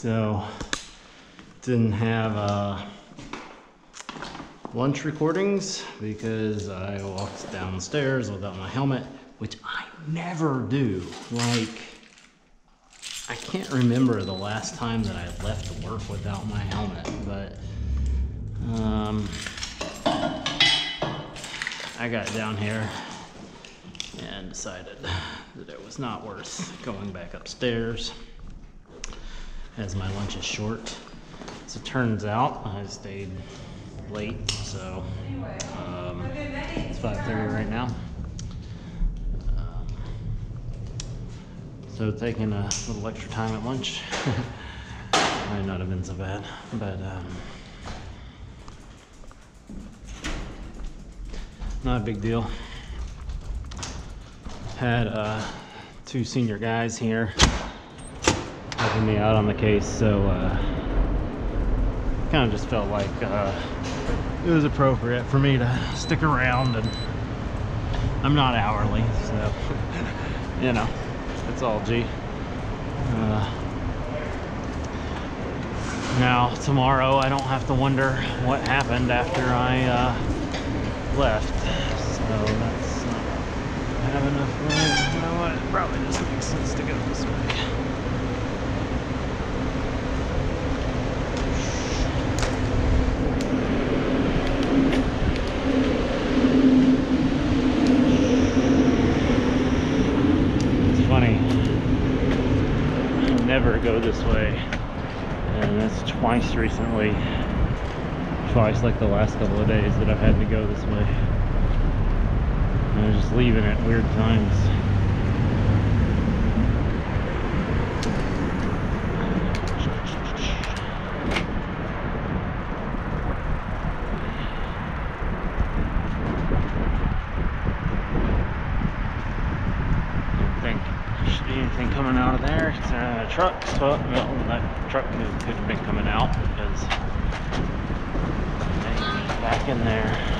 so didn't have uh, lunch recordings because I walked downstairs without my helmet, which I never do. Like, I can't remember the last time that I left work without my helmet, but um, I got down here and decided that it was not worth going back upstairs as my lunch is short. As it turns out, I stayed late, so um, it's 5:30 right now. Um, so taking a little extra time at lunch might not have been so bad, but um, not a big deal. Had uh, two senior guys here helping me out on the case, so uh, kind of just felt like uh, it was appropriate for me to stick around, and I'm not hourly, so you know, it's all G. Uh, now tomorrow I don't have to wonder what happened after I uh, left, so that's I have enough room. You know what? It probably just makes sense to go this way. It's funny. I never go this way. And that's twice recently. Twice like the last couple of days that I've had to go this way. And I was just leaving at weird times. Didn't think there should be anything coming out of there. It's uh, a truck. So, well, that truck could have been coming out because back in there.